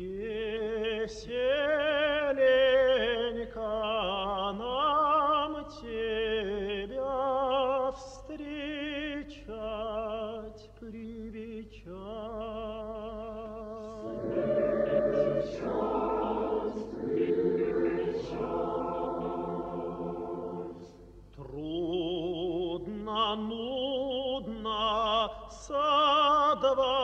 Веселенько нам тебя встречать привечать. Трудно, нудно, садово.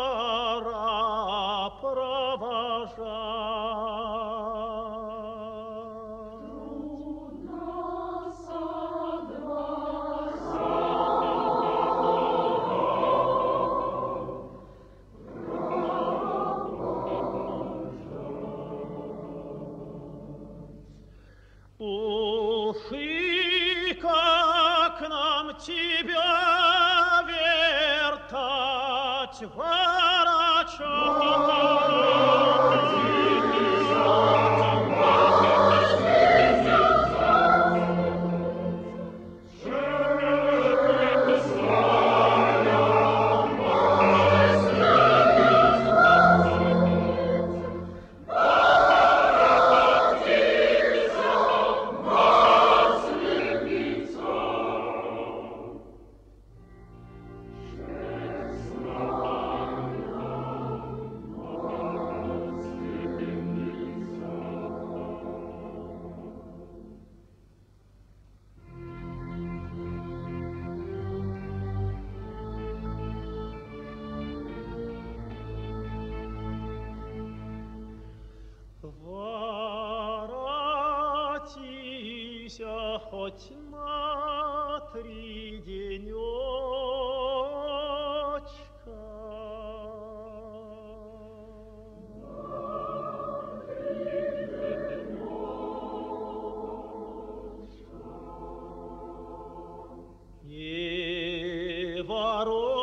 тебя вертать ворочать. хоть на три денечка. И ворот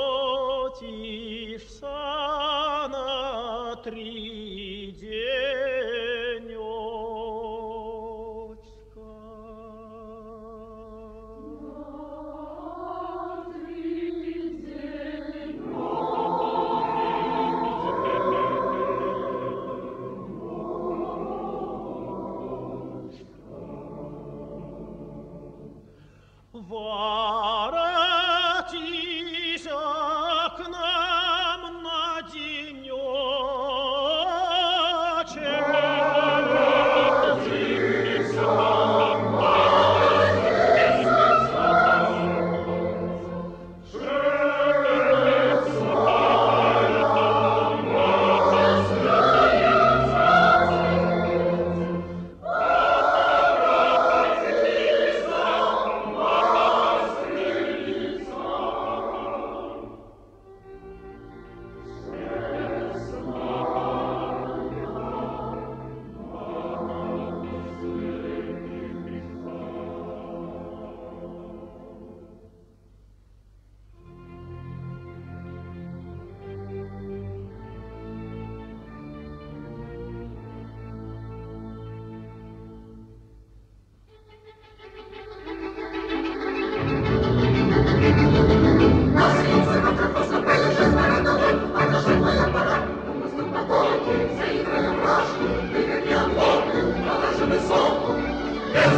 war.